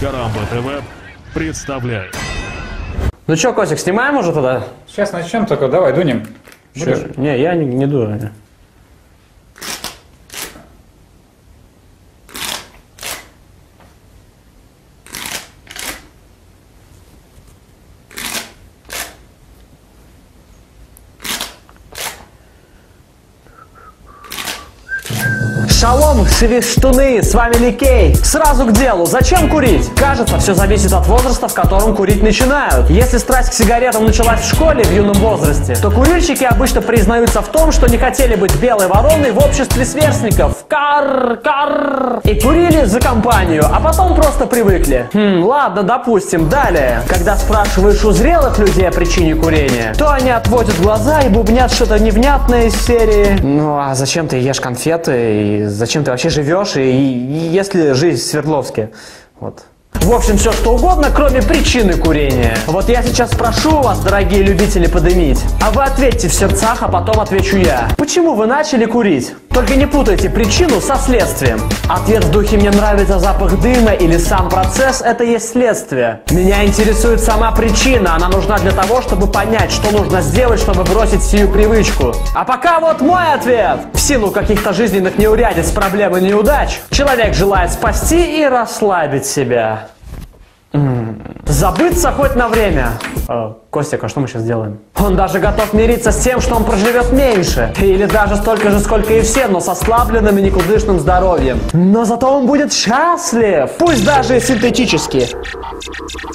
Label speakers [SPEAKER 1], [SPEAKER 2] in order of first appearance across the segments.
[SPEAKER 1] Карамба ТВ представляет.
[SPEAKER 2] Ну чё, Косик, снимаем уже тогда?
[SPEAKER 3] Сейчас начнем, только давай дунем. Будешь?
[SPEAKER 2] Не, я не, не дую. Шалом, свистуны, с вами Ликей. Сразу к делу, зачем курить? Кажется, все зависит от возраста, в котором курить начинают. Если страсть к сигаретам началась в школе в юном возрасте, то курильщики обычно признаются в том, что не хотели быть белой вороной в обществе сверстников. Кар, кар. И курили за компанию, а потом просто привыкли. Хм, ладно, допустим. Далее, когда спрашиваешь у зрелых людей о причине курения, то они отводят глаза и бубнят что-то невнятное из серии. Ну а зачем ты ешь конфеты и зачем ты вообще живешь, и, и если жизнь в Свердловске. Вот. В общем, все что угодно, кроме причины курения. Вот я сейчас прошу вас, дорогие любители подымить, а вы ответьте в сердцах, а потом отвечу я. Почему вы начали курить? Только не путайте причину со следствием. Ответ в духе «мне нравится запах дыма» или сам процесс – это есть следствие. Меня интересует сама причина, она нужна для того, чтобы понять, что нужно сделать, чтобы бросить сию привычку. А пока вот мой ответ. В силу каких-то жизненных неурядиц, проблем и неудач, человек желает спасти и расслабить себя. Забыться хоть на время. Костик, а что мы сейчас делаем? Он даже готов мириться с тем, что он проживет меньше. Или даже столько же, сколько и все, но со слабленным и никудышным здоровьем. Но зато он будет счастлив. Пусть даже и синтетически.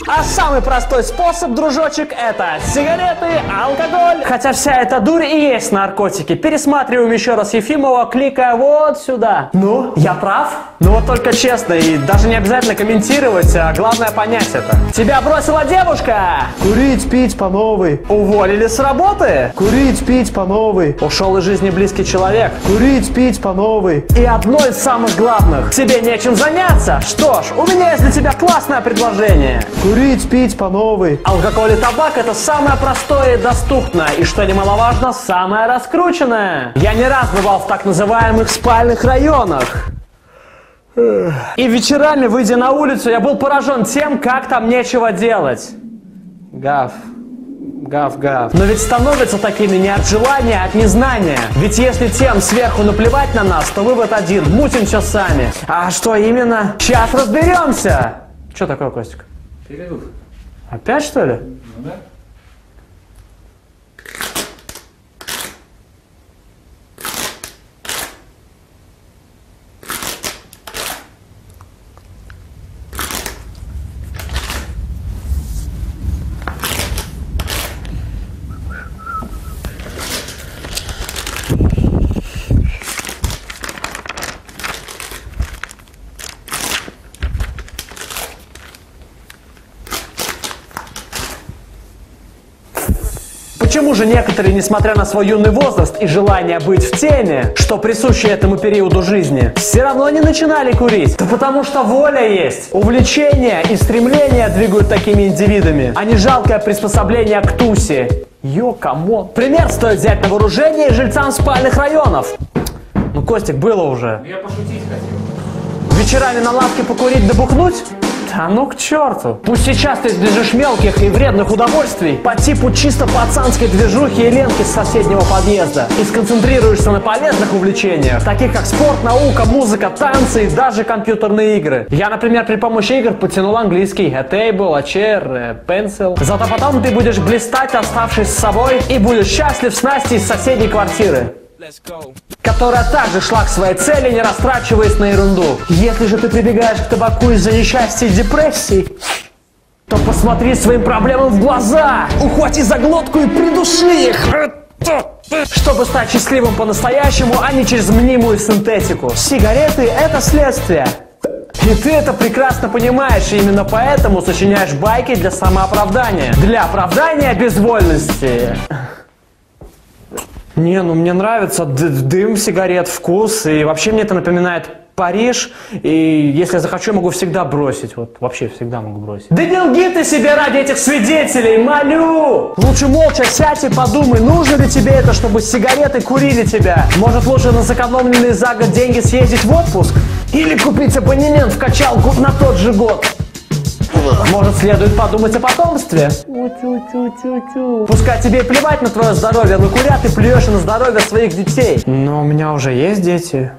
[SPEAKER 2] А самый простой способ, дружочек, это сигареты, алкоголь. Хотя вся эта дурь и есть наркотики. Пересматриваем еще раз Ефимова, кликая вот сюда. Ну, я прав? Ну вот только честно, и даже не обязательно комментировать, а главное понять это. Тебя бросила девушка! Курить, пить по новой. Уволили с работы? Курить, пить по новой. Ушел из жизни близкий человек? Курить, пить по новой. И одно из самых главных. Тебе нечем заняться? Что ж, у меня есть для тебя классное предложение. Курить, пить по новой. Алкоголь и табак это самое простое и доступное. И что немаловажно, самое раскрученное. Я не раз бывал в так называемых спальных районах. И вечерами, выйдя на улицу, я был поражен тем, как там нечего делать. Гав. Гав, гав. Но ведь становятся такими не от желания, а от незнания. Ведь если тем сверху наплевать на нас, то вывод один. Мутим все сами. А что именно? Сейчас разберемся. Что такое, Костик?
[SPEAKER 3] Перерыв.
[SPEAKER 2] Опять что ли?
[SPEAKER 3] Ну да.
[SPEAKER 2] Почему же некоторые, несмотря на свой юный возраст и желание быть в теме, что присуще этому периоду жизни, все равно не начинали курить? Да потому что воля есть, увлечение и стремление двигают такими индивидами, а не жалкое приспособление к тусе. Yo, come on. Пример стоит взять на вооружение жильцам спальных районов. Ну, Костик, было уже.
[SPEAKER 3] Я пошутить хотел.
[SPEAKER 2] Вечерами на лавке покурить да Да ну к черту. Пусть сейчас ты избежишь мелких и вредных удовольствий по типу чисто пацанской движухи и ленки с соседнего подъезда и сконцентрируешься на полезных увлечениях, таких как спорт, наука, музыка, танцы и даже компьютерные игры. Я, например, при помощи игр подтянул английский a table, a chair, a pencil. Зато потом ты будешь блистать, оставшись с собой, и будешь счастлив с Настей из соседней квартиры которая также шла к своей цели, не растрачиваясь на ерунду. Если же ты прибегаешь к табаку из-за несчастья и депрессии, то посмотри своим проблемам в глаза, ухвати за глотку и придуши их. Чтобы стать счастливым по-настоящему, а не через мнимую синтетику. Сигареты – это следствие. И ты это прекрасно понимаешь, и именно поэтому сочиняешь байки для самооправдания. Для оправдания безвольности. Не, ну мне нравится дым сигарет, вкус, и вообще мне это напоминает Париж, и если я захочу, я могу всегда бросить, вот вообще всегда могу бросить. Да не лги ты себе ради этих свидетелей, молю! Лучше молча сядь и подумай, нужно ли тебе это, чтобы сигареты курили тебя? Может лучше на сэкономленные за год деньги съездить в отпуск? Или купить абонемент в качалку на тот же год? Может, следует подумать о потомстве? Пускай тебе и плевать на твое здоровье, но куря ты плюешь на здоровье своих детей. Но у меня уже есть дети.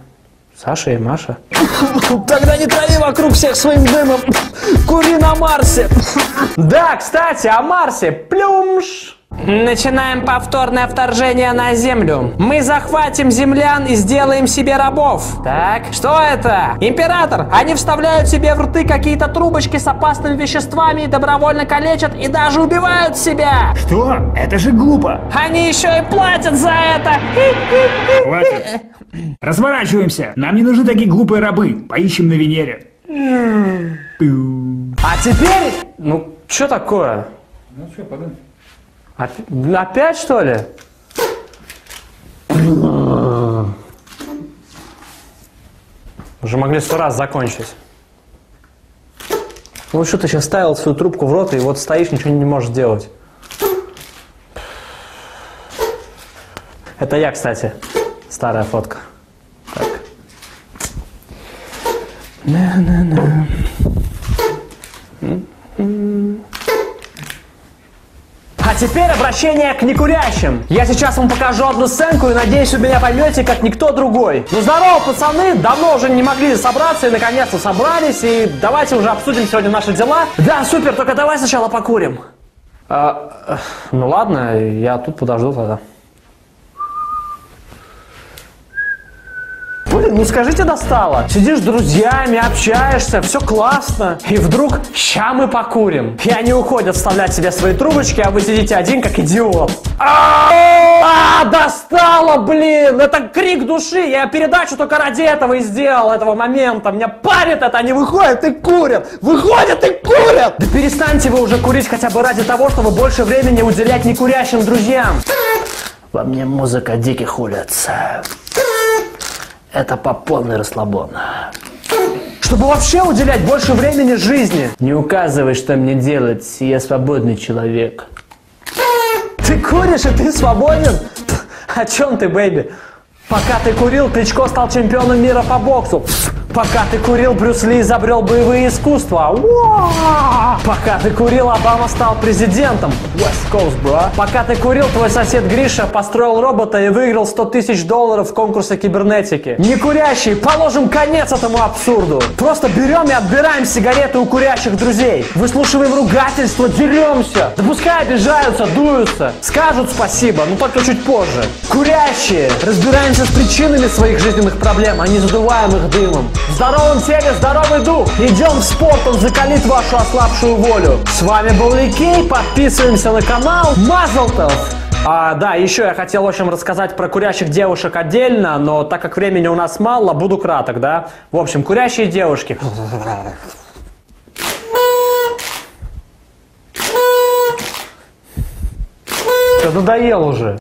[SPEAKER 2] Саша и Маша. Тогда не трави вокруг всех своим дымом. Кури на Марсе. Да, кстати, о Марсе. Плюмш. Начинаем повторное вторжение на Землю. Мы захватим землян и сделаем себе рабов. Так, что это? Император, они вставляют себе в рты какие-то трубочки с опасными веществами, добровольно калечат и даже убивают себя.
[SPEAKER 4] Что? Это же глупо.
[SPEAKER 2] Они еще и платят за это.
[SPEAKER 4] Хватит. Разворачиваемся. Нам не нужны такие глупые рабы. Поищем на Венере.
[SPEAKER 2] А теперь, ну, что такое?
[SPEAKER 3] Ну что, подумай.
[SPEAKER 2] Оп- Опять что ли? Уже могли сто раз закончить. Ну что ты сейчас ставил свою трубку в рот и вот стоишь, ничего не можешь делать. Это я, кстати. Старая фотка. Так. На-на-на. Теперь обращение к некурящим. Я сейчас вам покажу одну сценку и надеюсь, вы меня поймете, как никто другой. Ну здорово, пацаны! Давно уже не могли собраться и наконец-то собрались. И давайте уже обсудим сегодня наши дела. Да, супер, только давай сначала покурим. А, э, ну ладно, я тут подожду тогда. Блин, ну скажите достало. Сидишь с друзьями, общаешься, все классно. И вдруг ща мы покурим. И они уходят вставлять себе свои трубочки, а вы сидите один как идиот. А, достало, блин! Это крик души. Я передачу только ради этого и сделал, этого момента. Меня парит это, они выходят и курят. Выходят и курят! Да перестаньте вы уже курить хотя бы ради того, чтобы больше времени уделять некурящим друзьям. Во мне музыка диких улиц. Это по полной расслабон. Чтобы вообще уделять больше времени жизни. Не указывай, что мне делать, я свободный человек. Ты куришь, и ты свободен? О чем ты, baby? Пока ты курил, Кличко стал чемпионом мира по боксу. Пока ты курил, Брюс Ли изобрел боевые искусства. Пока ты курил, Обама стал президентом. West Coast, bro. Пока ты курил, твой сосед Гриша построил робота и выиграл 100 тысяч долларов в конкурсе кибернетики. Не курящий, положим конец этому абсурду. Просто берем и отбираем сигареты у курящих друзей. Выслушиваем ругательства, деремся. Да пускай обижаются, дуются. Скажут спасибо, но только чуть позже. Курящие. Разбираемся с причинами своих жизненных проблем, а не задуваем их дымом. Здоровом теле здоровый дух. Идем в спорт, он закалит вашу ослабшую волю. С вами был Ликей, подписываемся на канал Мазлтов. А, да, еще я хотел, в общем, рассказать про курящих девушек отдельно, но так как времени у нас мало, буду краток, да? В общем, курящие девушки. Да надоел уже.